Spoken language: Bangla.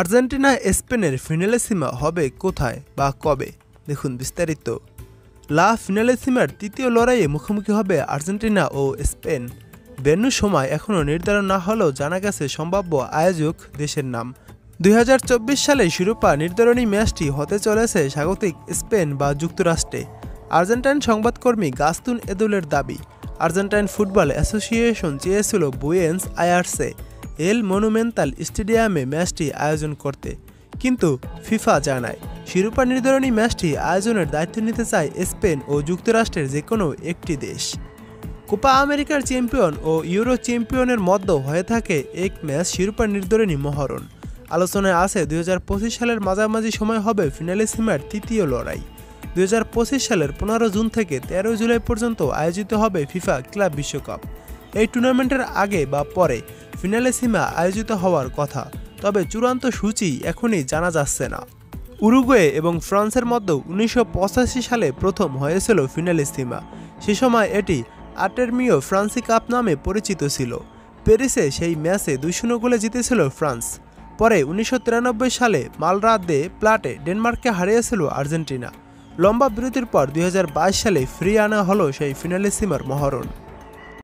আর্জেন্টিনা স্পেনের ফিনালেসিমা হবে কোথায় বা কবে? দেখুন বিস্তারিত। লা ফিনালেসিমার তৃতীয় লড়াইয়ে মুখোমুখি হবে আর্জেন্টিনা ও স্পেন। বেন্যু সময় এখনও নির্ধারণ না হলেও জানা গেছে সম্ভাব্য আয়োজক দেশের নাম। দুই হাজার চব্বিশ সালে শিরোপা নির্ধারণী ম্যাচটি হতে চলেছে স্বাগতিক স্পেন বা যুক্তরাষ্ট্রে। আর্জেন্টাইন সংবাদকর্মী গাস্তুন এদুলের দাবি, আর্জেন্টাইন ফুটবল অ্যাসোসিয়েশন চেয়েছিল বুয়েন্স আয়ার্সে এল মনুমেন্টাল স্টেডিয়ামে ম্যাচটি আয়োজন করতে। কিন্তু ফিফা জানায়, শিরোপা নির্ধারণী ম্যাচটি আয়োজনের দায়িত্ব নিতে চায় স্পেন ও যুক্তরাষ্ট্রের যে কোনো একটি দেশ। কোপা আমেরিকার চ্যাম্পিয়ন ও ইউরো চ্যাম্পিয়নের মধ্যে হয়ে থাকে এক ম্যাচ শিরোপা নির্ধারণী মহরণ। আলোচনায় আছে, দুই হাজার পঁচিশ সালের মাঝামাঝি সময় হবে ফিনালিসিমার তৃতীয় লড়াই। দুই হাজার পঁচিশ সালের পনেরো জুন থেকে তেরো জুলাই পর্যন্ত আয়োজিত হবে ফিফা ক্লাব বিশ্বকাপ। এই টুর্নামেন্টের আগে বা পরে ফিনালেসিমা আয়োজিত হওয়ার কথা, তবে চূড়ান্ত সূচি এখনই জানা যাচ্ছে না। উরুগুয়ে এবং ফ্রান্সের মধ্যে উনিশশো পঁচাশি সালে প্রথম হয়েছিল ফিনালিসিমা সে সময় এটি আটেরমিও ফ্রান্সি কাপ নামে পরিচিত ছিল। প্যারিসে সেই ম্যাচে দুই শূন্য গোলে জিতেছিল ফ্রান্স। পরে উনিশশো তিরানব্বই সালে মালরা দে প্লাটে ডেনমার্ককে হারিয়েছিল আর্জেন্টিনা। লম্বা বিরতির পর দুই হাজার বাইশ সালে ফ্রি আনা হলো সেই ফিনালিসিমার মহরণ।